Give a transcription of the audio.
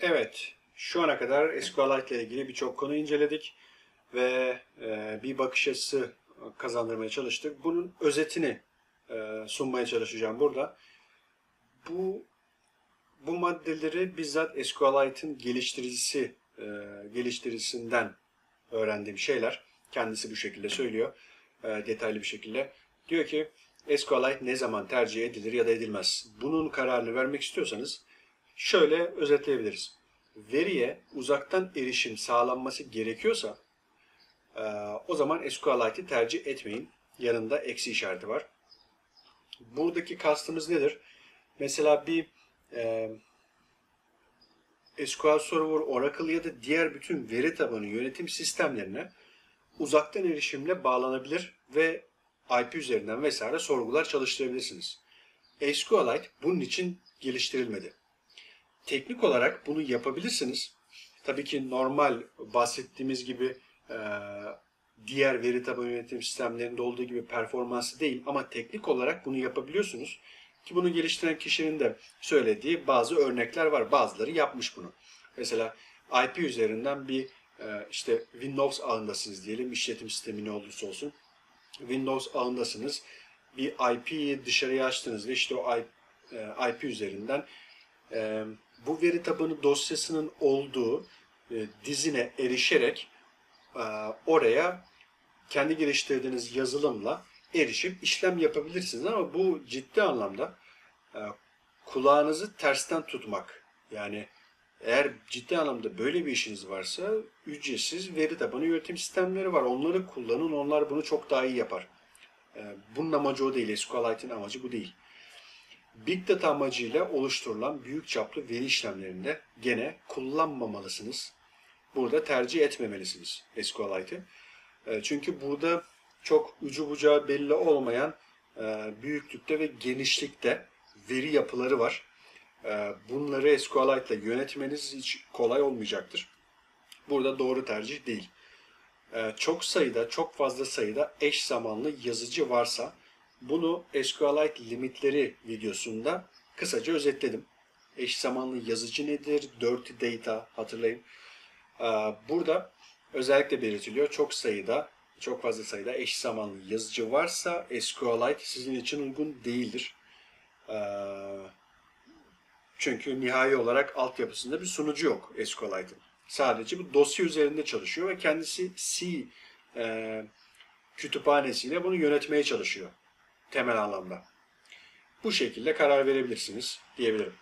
Evet, şu ana kadar SQLite ile ilgili birçok konu inceledik ve e, bir bakış açısı kazandırmaya çalıştık. Bunun özetini e, sunmaya çalışacağım burada. Bu bu maddeleri bizzat SQLite'ın geliştiricisi e, geliştiricisinden öğrendiğim şeyler. Kendisi bu şekilde söylüyor, detaylı bir şekilde. Diyor ki SQLite ne zaman tercih edilir ya da edilmez. Bunun kararını vermek istiyorsanız şöyle özetleyebiliriz. Veriye uzaktan erişim sağlanması gerekiyorsa e, o zaman SQLite'i tercih etmeyin. Yanında eksi işareti var. Buradaki kastımız nedir? Mesela bir e, SQL Server, Oracle ya da diğer bütün veri tabanı yönetim sistemlerine uzaktan erişimle bağlanabilir ve IP üzerinden vesaire sorgular çalıştırabilirsiniz. SQLite bunun için geliştirilmedi. Teknik olarak bunu yapabilirsiniz. Tabii ki normal bahsettiğimiz gibi diğer veri tabanı yönetim sistemlerinde olduğu gibi performansı değil ama teknik olarak bunu yapabiliyorsunuz. Ki bunu geliştiren kişinin de söylediği bazı örnekler var. Bazıları yapmış bunu. Mesela IP üzerinden bir işte Windows ağındasınız diyelim. işletim sistemi ne olursa olsun. Windows ağındasınız. Bir IP'yi dışarıya açtınız ve işte o IP, IP üzerinden bu veri tabanı dosyasının olduğu dizine erişerek oraya kendi geliştirdiğiniz yazılımla erişip işlem yapabilirsiniz ama bu ciddi anlamda e, kulağınızı tersten tutmak. Yani eğer ciddi anlamda böyle bir işiniz varsa ücretsiz veri tabanı yönetim sistemleri var. Onları kullanın. Onlar bunu çok daha iyi yapar. E, bunun amacı o değil. SQLite'in amacı bu değil. Big Data amacıyla oluşturulan büyük çaplı veri işlemlerinde gene kullanmamalısınız. Burada tercih etmemelisiniz SQLite'ı. E, çünkü burada çok ucu bucağı belli olmayan e, büyüklükte ve genişlikte veri yapıları var. E, bunları SQLite ile yönetmeniz hiç kolay olmayacaktır. Burada doğru tercih değil. E, çok sayıda, çok fazla sayıda eş zamanlı yazıcı varsa bunu SQLite limitleri videosunda kısaca özetledim. Eş zamanlı yazıcı nedir? Dirty data hatırlayın. Burada özellikle belirtiliyor. Çok sayıda çok fazla sayıda eş zamanlı yazıcı varsa SQLite sizin için uygun değildir. Ee, çünkü nihai olarak altyapısında bir sunucu yok SQLite'ın. Sadece bu dosya üzerinde çalışıyor ve kendisi C e, kütüphanesiyle bunu yönetmeye çalışıyor temel anlamda. Bu şekilde karar verebilirsiniz diyebilirim.